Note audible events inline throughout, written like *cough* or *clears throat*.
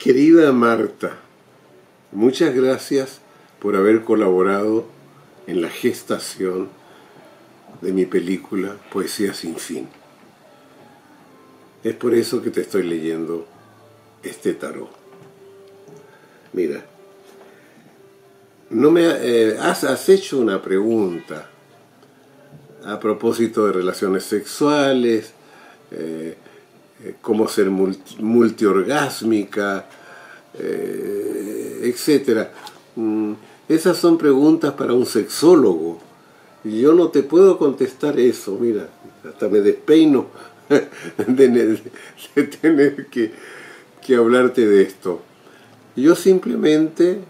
Querida Marta, muchas gracias por haber colaborado en la gestación de mi película Poesía sin fin. Es por eso que te estoy leyendo este tarot. Mira, no me eh, has, hecho una pregunta a propósito de relaciones sexuales, eh, eh, cómo ser multiorgásmica, etc. Mm, esas son preguntas para un sexólogo. Y yo no te puedo contestar eso, mira, hasta me despeino *laughs* de, tener que, que hablarte de esto. Yo simplemente,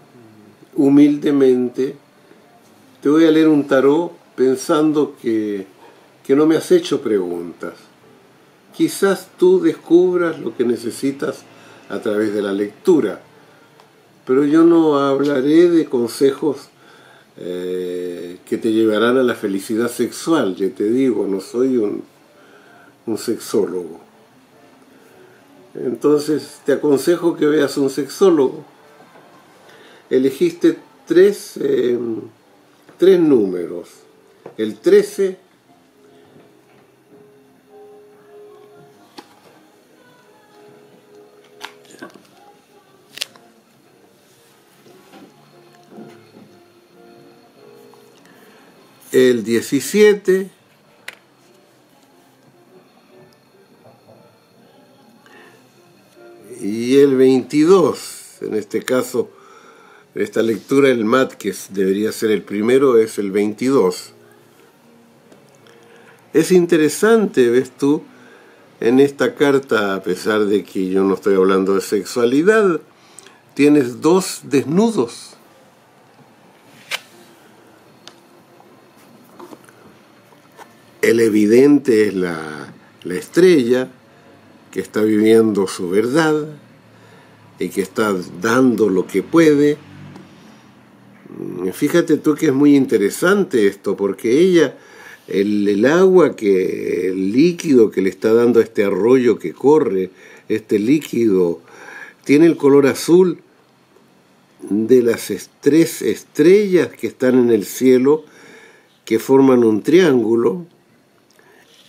humildemente, te voy a leer un tarot pensando que, que no me has hecho preguntas. Quizás tú descubras lo que necesitas a través de la lectura, pero yo no hablaré de consejos eh, que te llevarán a la felicidad sexual, ya te digo, no soy un, un sexólogo. Entonces te aconsejo que veas un sexólogo. Elegiste tres, eh, tres números. El 13, el 17, y el 22. En este caso, en esta lectura, el mat, que debería ser el primero, es el 22. Es interesante, ves tú, en esta carta, a pesar de que yo no estoy hablando de sexualidad, tienes dos desnudos. El evidente es la, la estrella, que está viviendo su verdad y que está dando lo que puede. Mm, fíjate tú que es muy interesante esto, porque ella, el, agua, que el líquido que le está dando a este arroyo que corre, este líquido, tiene el color azul de las tres estrellas que están en el cielo, que forman un triángulo,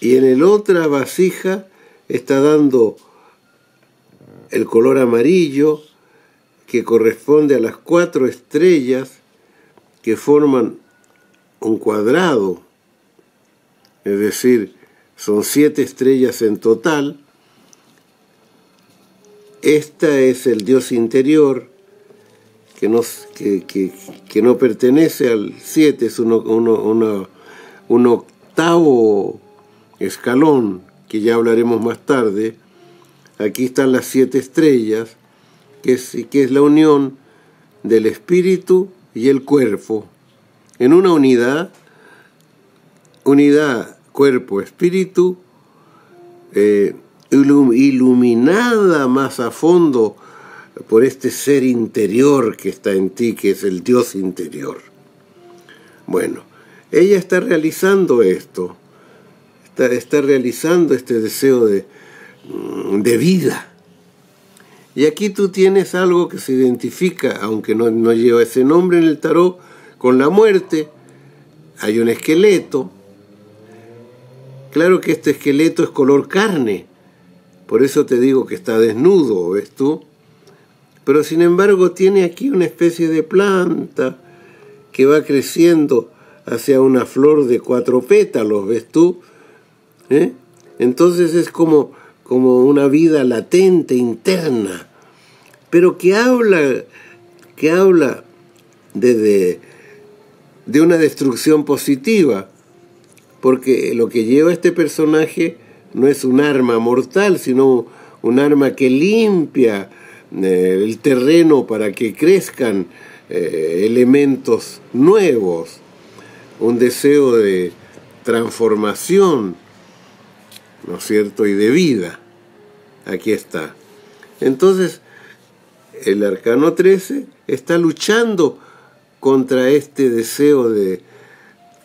y en el otra vasija está dando el color amarillo que corresponde a las cuatro estrellas que forman un cuadrado, es decir, son siete estrellas en total. Esta es el Dios interior, que, que, no pertenece al siete, es un octavo escalón que ya hablaremos más tarde, aquí están las siete estrellas, que es, que es la unión del espíritu y el cuerpo, en una unidad, unidad cuerpo-espíritu, eh, iluminada más a fondo por este ser interior que está en ti, que es el Dios interior. Bueno, ella está realizando esto está, realizando este deseo de, mm, de, vida. Y aquí tú tienes algo que se identifica, aunque no, no lleva ese nombre en el tarot, con la muerte. Hay un esqueleto. Claro que este esqueleto es color carne, por eso te digo que está desnudo, ¿ves tú? Pero sin embargo tiene aquí una especie de planta que va creciendo hacia una flor de cuatro pétalos, ¿ves tú? ¿Eh? Entonces es como, como una vida latente, interna, pero que habla, que habla de, de, una destrucción positiva, porque lo que lleva este personaje no es un arma mortal, sino un arma que limpia eh, el terreno para que crezcan eh, elementos nuevos, un deseo de transformación, ¿no es cierto? Y de vida. Aquí está. Entonces, el arcano 13 está luchando contra este deseo de,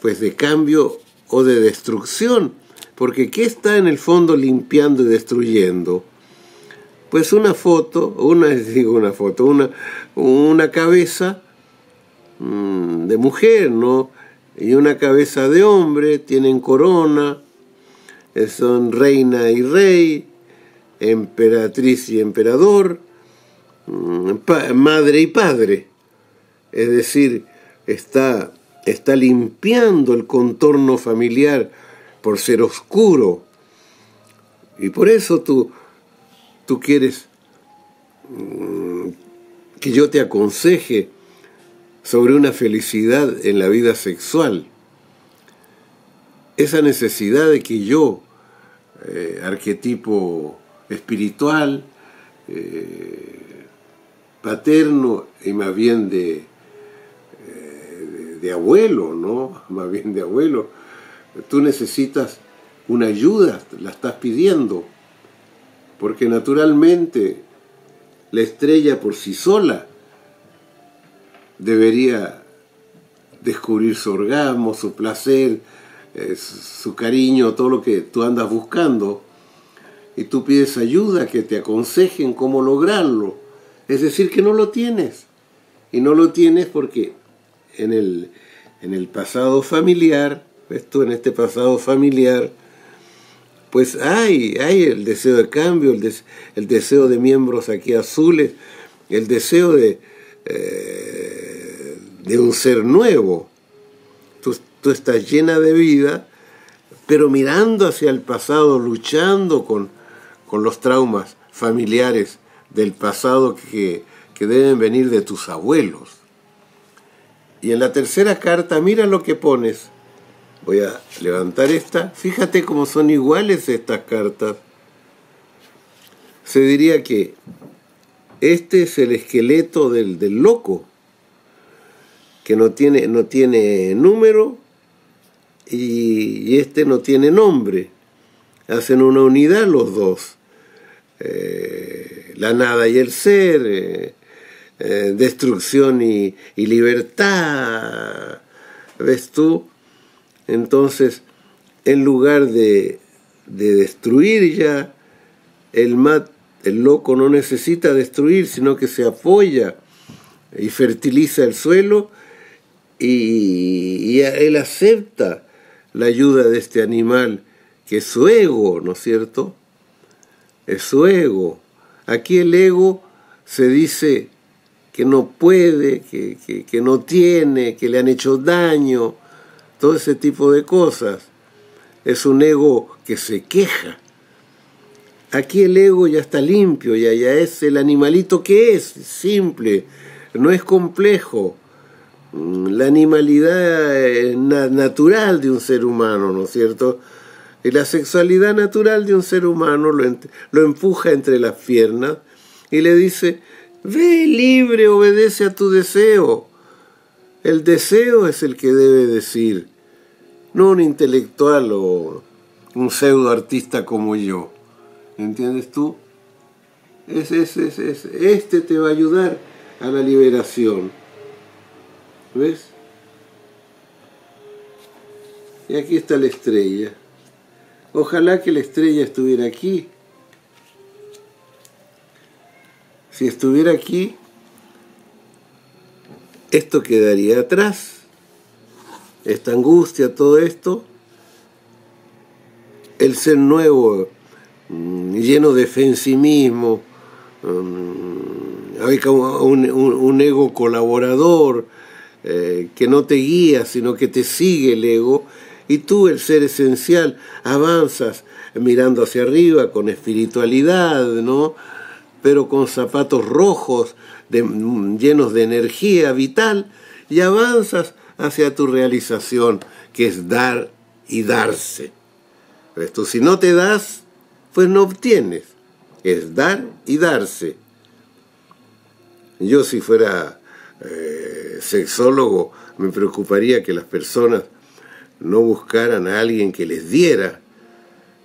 pues, de cambio o de destrucción. Porque ¿qué está en el fondo limpiando y destruyendo? pues una foto, una, *laughs* digo una foto, una, una cabeza mm, de mujer, ¿no? Y una cabeza de hombre, tienen corona, son reina y rey, emperatriz y emperador, mm, madre y padre. Es decir, está, está limpiando el contorno familiar por ser oscuro. Y por eso tú, tú quieres mm, que yo te aconseje sobre una felicidad en la vida sexual. Esa necesidad de que yo, eh, arquetipo espiritual, eh, paterno y más bien de, eh, de abuelo, ¿no? *laughs* Más bien de abuelo. Tú necesitas una ayuda, la estás pidiendo, porque naturalmente la estrella por sí sola debería descubrir su orgasmo, su placer, su cariño, todo lo que tú andas buscando, y tú pides ayuda, que te aconsejen cómo lograrlo. Es decir, que no lo tienes. Y no lo tienes porque en el, en el pasado familiar, esto en este pasado familiar, pues hay, hay el deseo de cambio, el, el deseo de miembros aquí azules, el deseo de, eh, de un ser nuevo. Tú, estás llena de vida, pero mirando hacia el pasado, luchando con, con los traumas familiares del pasado que, que deben venir de tus abuelos. Y en la tercera carta, mira lo que pones. Voy a levantar esta. Fíjate cómo son iguales estas cartas. Se diría que este es el esqueleto del, del loco, que no tiene, no tiene número y, este no tiene nombre. Hacen una unidad los dos. Eh, la nada y el ser, eh, eh, destrucción y, libertad, ¿ves tú? Entonces, en lugar de, destruir ya, el, mat, el loco no necesita destruir, sino que se apoya y fertiliza el suelo y, y él acepta la ayuda de este animal, que es su ego, ¿no es cierto? es su ego. Aquí el ego se dice que no puede, que, no tiene, que le han hecho daño, todo ese tipo de cosas. Es un ego que se queja. Aquí el ego ya está limpio, ya, ya es el animalito que es, simple, no es complejo. La animalidad natural de un ser humano, ¿no es cierto? Y la sexualidad natural de un ser humano lo, empuja entre las piernas y le dice, ve libre, obedece a tu deseo. El deseo es el que debe decir, no un intelectual o un pseudo artista como yo. ¿Entiendes tú? Es, es, es, este te va a ayudar a la liberación. ¿Ves? Y aquí está la estrella. Ojalá que la estrella estuviera aquí. Si estuviera aquí, esto quedaría atrás. Esta angustia, todo esto. El ser nuevo, mm, lleno de fe en sí mismo. Mm, hay como un, ego colaborador eh, que no te guía, sino que te sigue el ego y tú, el ser esencial, avanzas mirando hacia arriba con espiritualidad, ¿no? Pero con zapatos rojos, llenos de energía vital, y avanzas hacia tu realización, que es dar y darse. Esto, si no te das, pues no obtienes. Es dar y darse. Yo si fuera eh, sexólogo, me preocuparía que las personas no buscaran a alguien que les diera,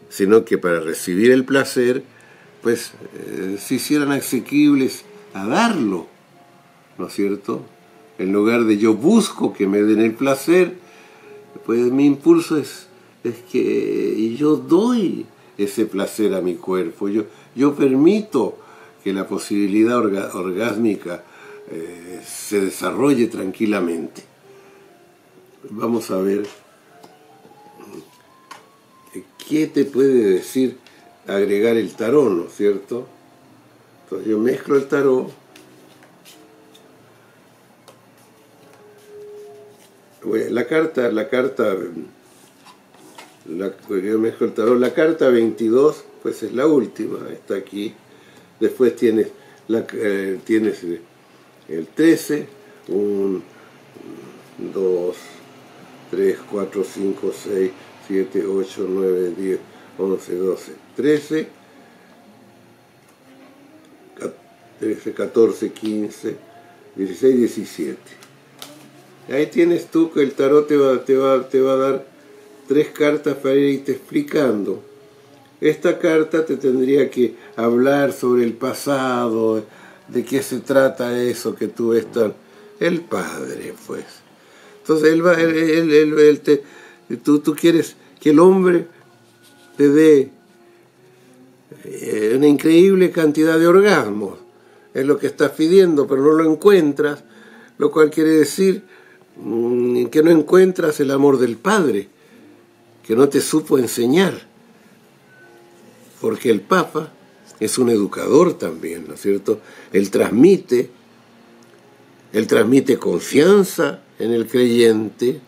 sino que para recibir el placer, pues eh, se hicieran asequibles a darlo, ¿no es cierto? En lugar de yo busco que me den el placer, pues mi impulso es, es que yo doy ese placer a mi cuerpo, yo, yo permito que la posibilidad orgásmica eh, se desarrolle tranquilamente. Vamos a ver qué te puede decir agregar el tarot, ¿no es cierto? Entonces yo mezclo el tarot. la carta, la carta, la, yo mezclo el tarot, la carta 22, pues es la última, está aquí. Después tienes, la, eh, tienes el 13, 1, 2, 3, 4, 5, 6, 7, 8, 9, 10, 11, 12, 13, 13, 14, 15, 16, 17. Ahí tienes tú que el tarot te va, te va, te va a dar tres cartas para irte explicando. Esta carta te tendría que hablar sobre el pasado, de qué se trata eso que tú estás. El Padre, pues. Entonces, él va, él, él, te, tú, tú quieres que el hombre te dé eh, una increíble cantidad de orgasmos. Es lo que estás pidiendo, pero no lo encuentras, lo cual quiere decir mm, que no encuentras el amor del Padre, que no te supo enseñar. Porque el Papa es un educador también, ¿no es cierto? Él transmite, él transmite confianza en el creyente,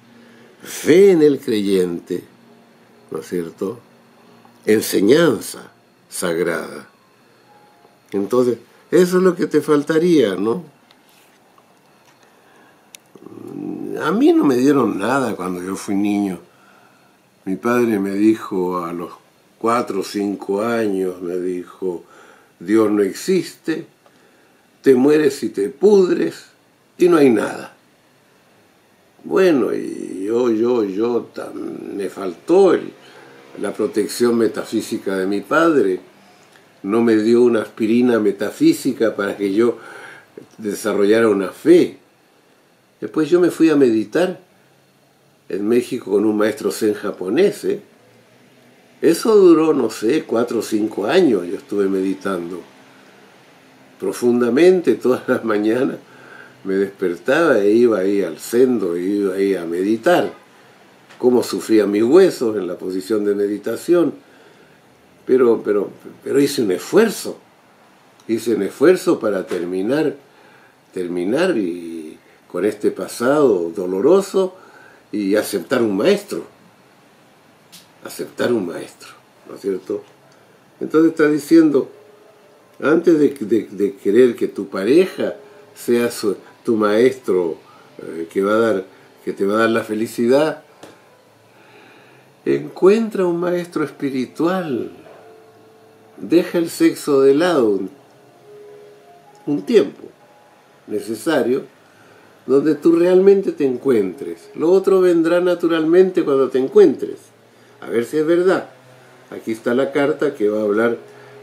fe en el creyente, ¿no es cierto? Enseñanza sagrada. Entonces, eso es lo que te faltaría, ¿no? A mí no me dieron nada cuando yo fui niño. Mi padre me dijo a los cuatro o cinco años, me dijo, Dios no existe, te mueres y te pudres y no hay nada. Bueno, y yo, yo, yo, me faltó la protección metafísica de mi padre, no me dio una aspirina metafísica para que yo desarrollara una fe. Después yo me fui a meditar en México con un maestro zen japonés, ¿eh? Eso duró, no sé, cuatro o cinco años, yo estuve meditando profundamente todas las mañanas. Me despertaba e iba ahí al sendo, e iba ahí a meditar. Cómo sufrían mis huesos en la posición de meditación. Pero, pero, pero hice un esfuerzo. Hice un esfuerzo para terminar, terminar y, con este pasado doloroso y aceptar un maestro aceptar un maestro, ¿no es cierto? Entonces está diciendo, antes de, querer que tu pareja sea tu maestro eh, que, va a dar, que te va a dar la felicidad, encuentra un maestro espiritual, deja el sexo de lado un tiempo necesario donde tú realmente te encuentres. Lo otro vendrá naturalmente cuando te encuentres a ver si es verdad. Aquí está la carta que va a hablar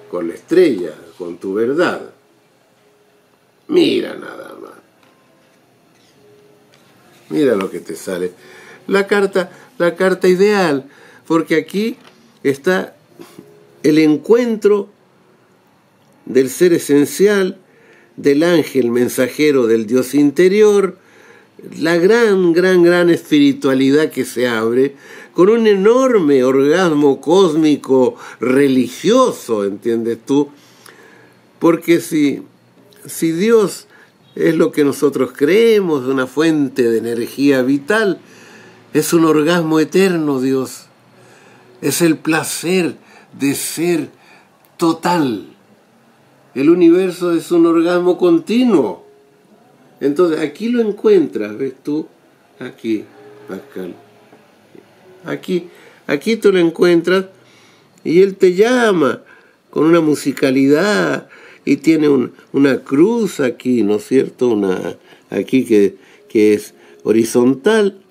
con la estrella, con tu verdad. Mira nada más. Mira lo que te sale. La carta, la carta ideal, porque aquí está el encuentro del ser esencial, del ángel mensajero del Dios interior, la gran, gran, gran espiritualidad que se abre con un enorme orgasmo cósmico religioso, ¿entiendes tú? Porque si, si Dios es lo que nosotros creemos, una fuente de energía vital, es un orgasmo eterno, Dios. Es el placer de ser total. El universo es un orgasmo continuo. Entonces aquí lo encuentras, ¿ves tú? Aquí, Pascal. Aquí, aquí tú lo encuentras y él te llama con una musicalidad y tiene una cruz aquí, ¿no es cierto? Una, aquí que, que es horizontal,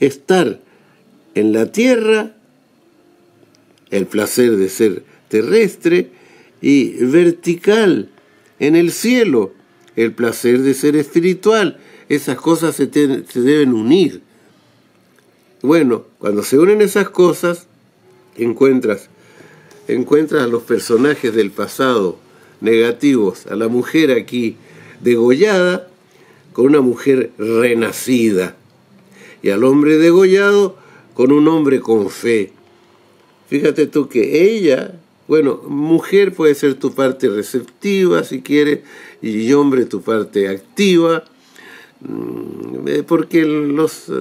estar en la tierra, el placer de ser terrestre, y vertical, en el cielo, el placer de ser espiritual. Esas cosas se, se deben unir. Bueno, cuando se unen esas cosas, encuentras, encuentras a los personajes del pasado negativos a la mujer aquí degollada con una mujer renacida y al hombre degollado con un hombre con fe. Fíjate tú que ella, bueno, mujer puede ser tu parte receptiva si quieres, y hombre tu parte activa, porque los, eh,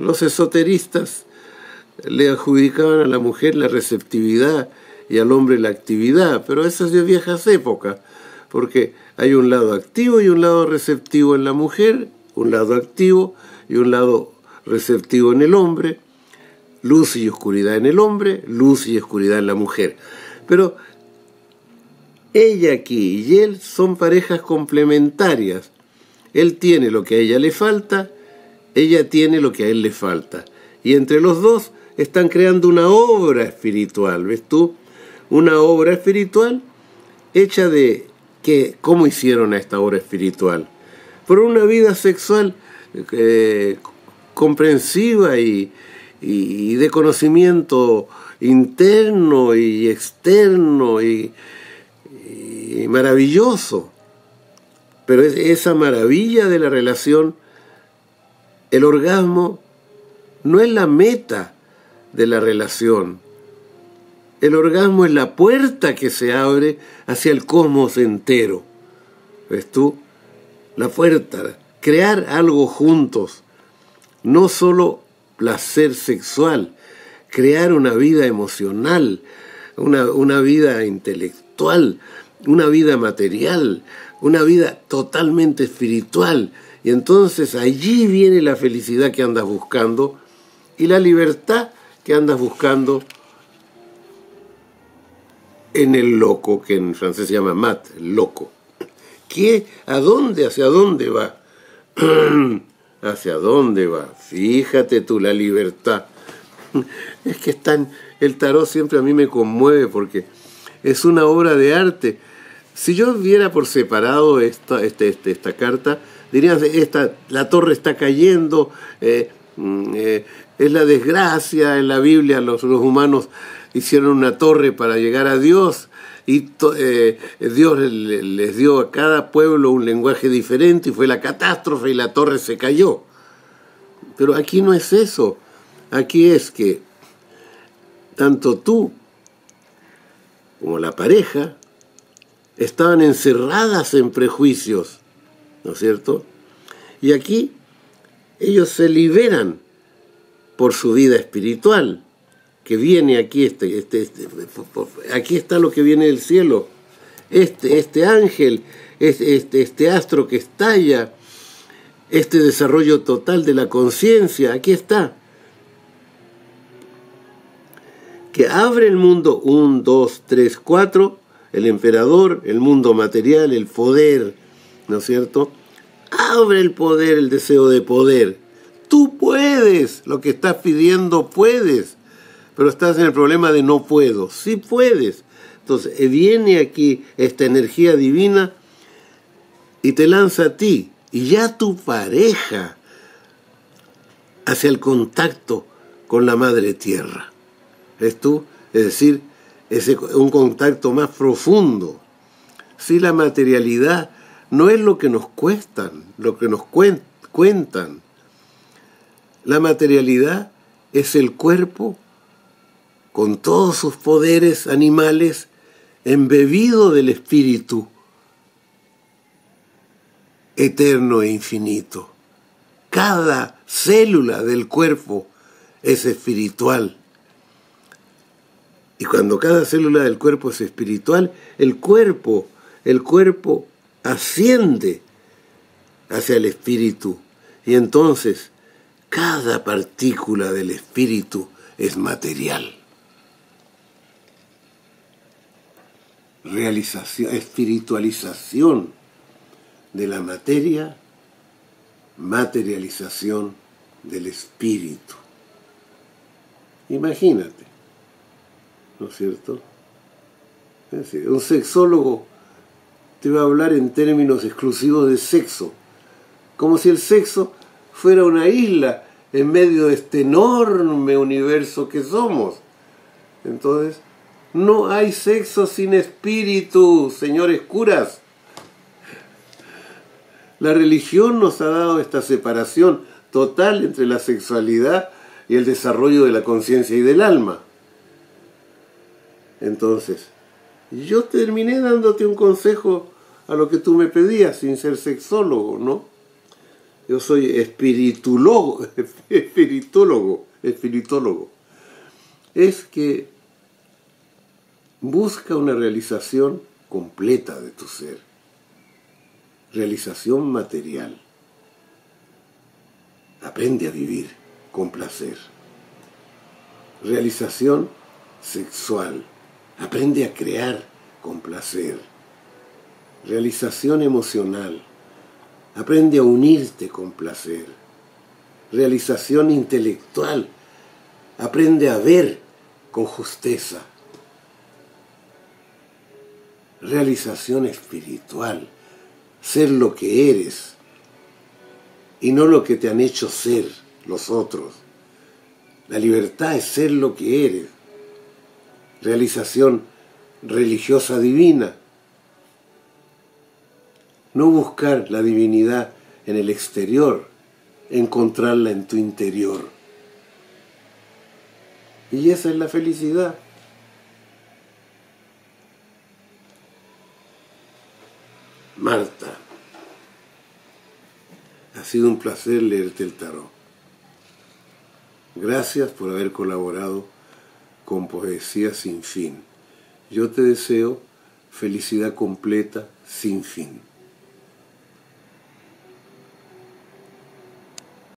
los esoteristas le adjudicaban a la mujer la receptividad y al hombre la actividad, pero eso es de viejas épocas, porque hay un lado activo y un lado receptivo en la mujer, un lado activo y un lado receptivo en el hombre, luz y oscuridad en el hombre, luz y oscuridad en la mujer. Pero ella aquí y él son parejas complementarias. Él tiene lo que a ella le falta, ella tiene lo que a él le falta. Y entre los dos están creando una obra espiritual, ¿ves tú? Una obra espiritual hecha de que, ¿cómo hicieron a esta obra espiritual? Por una vida sexual eh, comprensiva y, de conocimiento interno y externo y, y maravilloso. Pero esa maravilla de la relación, el orgasmo, no es la meta de la relación. El orgasmo es la puerta que se abre hacia el cosmos entero. ¿Ves tú? La puerta. Crear algo juntos. No solo placer sexual, crear una vida emocional, una, una vida intelectual, una vida material, una vida totalmente espiritual. Y entonces allí viene la felicidad que andas buscando y la libertad que andas buscando en el loco, que en francés se llama mat, loco. ¿Qué? ¿A dónde? ¿Hacia dónde va? *clears throat* ¿Hacia dónde va? Fíjate tú, la libertad. Es que están, el tarot siempre a mí me conmueve porque es una obra de arte. Si yo viera por separado esta, este, este, esta carta, dirían, esta, la torre está cayendo, eh, mm, eh, es la desgracia en la Biblia, los, los humanos hicieron una torre para llegar a Dios y eh, Dios les dio a cada pueblo un lenguaje diferente y fue la catástrofe y la torre se cayó. Pero aquí no es eso, aquí es que tanto tú como la pareja estaban encerradas en prejuicios, ¿no es cierto? Y aquí ellos se liberan por su vida espiritual, que viene aquí, este, este, este, aquí está lo que viene del cielo, este, este ángel, este, este, este astro que estalla, este desarrollo total de la conciencia, aquí está. Que abre el mundo, un, dos, tres, cuatro, el emperador, el mundo material, el poder, ¿no es cierto? Abre el poder, el deseo de poder. Tú puedes, lo que estás pidiendo puedes, pero estás en el problema de no puedo. Sí puedes. Entonces eh, viene aquí esta energía divina y te lanza a ti y ya tu pareja hacia el contacto con la madre tierra. ¿Ves tú? Es decir, es un contacto más profundo. Si la materialidad no es lo que nos cuestan, lo que nos cuentan, la materialidad es el cuerpo con todos sus poderes animales embebido del espíritu eterno e infinito. Cada célula del cuerpo es espiritual. Y cuando cada célula del cuerpo es espiritual, el cuerpo, el cuerpo asciende hacia el espíritu. Y entonces cada partícula del espíritu es material. Realización, espiritualización de la materia, materialización del espíritu. Imagínate, ¿no es cierto? un sexólogo te va a hablar en términos exclusivos de sexo, como si el sexo fuera una isla en medio de este enorme universo que somos. Entonces, No hay sexo sin espíritu, señores curas. La religión nos ha dado esta separación total entre la sexualidad y el desarrollo de la conciencia y del alma. Entonces, yo terminé dándote un consejo a lo que tú me pedías sin ser sexólogo, ¿no? Yo soy espiritólogo, *laughs* espiritólogo, espiritólogo. Es que busca una realización completa de tu ser, realización material. Aprende a vivir con placer. Realización sexual. Aprende a crear con placer. Realización emocional. Aprende a unirte con placer. Realización intelectual. Aprende a ver con justeza realización espiritual, ser lo que eres y no lo que te han hecho ser los otros. La libertad es ser lo que eres. Realización religiosa divina. No buscar la divinidad en el exterior, encontrarla en tu interior. Y esa es la felicidad. Marta, ha sido un placer leerte el tarot. Gracias por haber colaborado con Poesía sin fin. Yo te deseo felicidad completa sin fin.